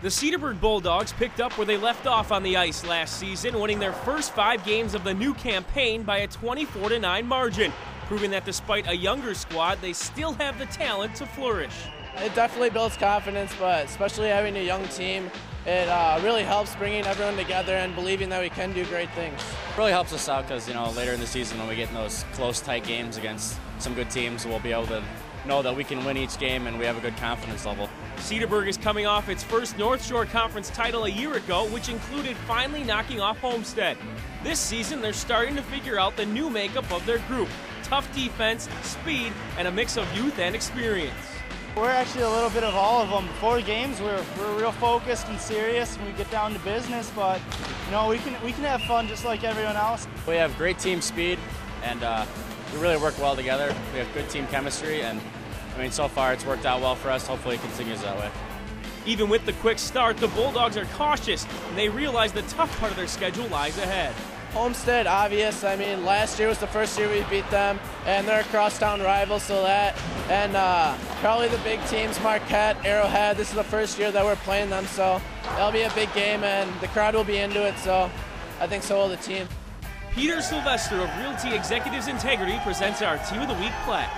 The Cedarburg Bulldogs picked up where they left off on the ice last season, winning their first five games of the new campaign by a 24 9 margin, proving that despite a younger squad, they still have the talent to flourish. It definitely builds confidence, but especially having a young team, it uh, really helps bringing everyone together and believing that we can do great things. It really helps us out because you know later in the season when we get in those close, tight games against some good teams, we'll be able to know that we can win each game and we have a good confidence level. Cedarburg is coming off its first North Shore Conference title a year ago, which included finally knocking off Homestead. This season, they're starting to figure out the new makeup of their group tough defense, speed, and a mix of youth and experience. We're actually a little bit of all of them. Before games, we're, we're real focused and serious, and we get down to business. But you know, we can we can have fun just like everyone else. We have great team speed, and uh, we really work well together. We have good team chemistry, and I mean, so far it's worked out well for us. Hopefully, it continues that way. Even with the quick start, the Bulldogs are cautious, and they realize the tough part of their schedule lies ahead. Homestead, obvious. I mean, last year was the first year we beat them, and they're a crosstown rival, so that, and uh, probably the big teams, Marquette, Arrowhead. This is the first year that we're playing them, so that'll be a big game, and the crowd will be into it. So I think so will the team. Peter Sylvester of Realty Executives Integrity presents our Team of the Week plaque.